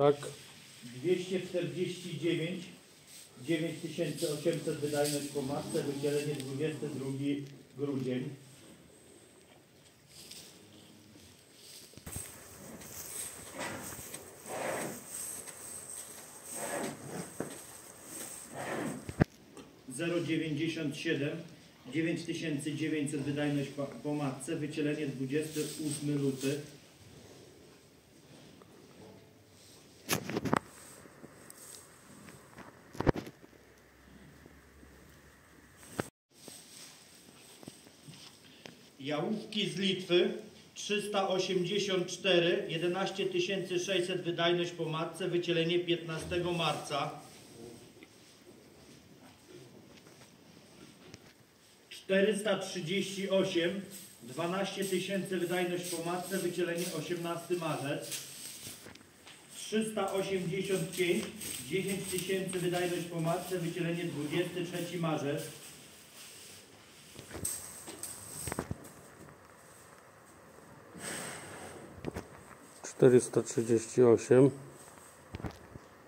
Tak. 249 9800 wydajność po matce, wydzielenie 22 grudzień. Zero dziewięćdziesiąt siedem, dziewięć tysięcy dziewięćset wydajność po matce, wycielenie 28 luty. Jałówki z Litwy 384, 11 600 wydajność po matce, wycielenie 15 marca. 438, 12 tysięcy wydajność po matce, wycielenie 18 marzec. 385, 10 tysięcy wydajność po matce, wycielenie 23 marzec. 438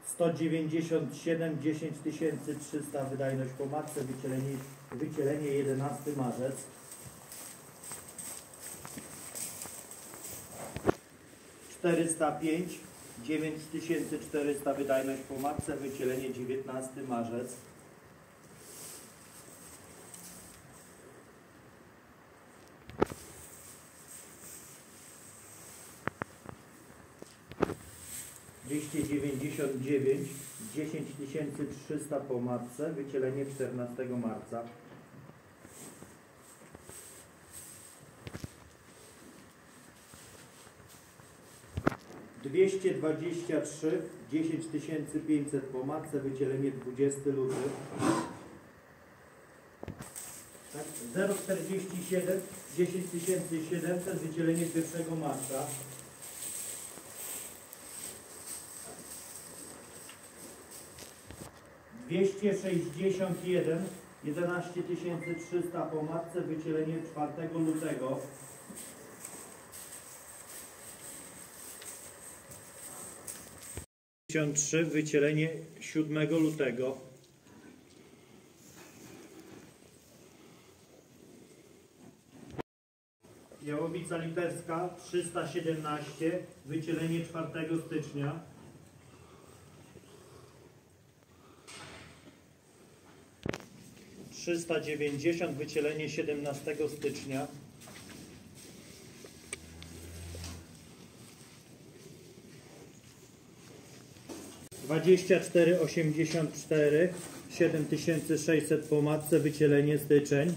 197, 10 300 wydajność po matce, wycielenie, wycielenie 11 marzec. Czterysta pięć, dziewięć tysięcy czterysta wydajność po matce, wycielenie 19 marzec. Dwieście dziewięćdziesiąt dziewięć, dziesięć tysięcy trzysta po matce, wycielenie 14 marca. 223, 10 500 po matce, wycielenie 20 luty. Tak, 047, 10 700, wycielenie 1 marca. Dwieście sześćdziesiąt jeden, jedenaście tysięcy trzysta po matce, wycielenie 4 lutego. 53, wycielenie 7 lutego. Jałowica Literska 317, wycielenie 4 stycznia. Trzysta dziewięćdziesiąt, wycielenie 17 stycznia. 24,84 7600 po matce, wycielenie styczeń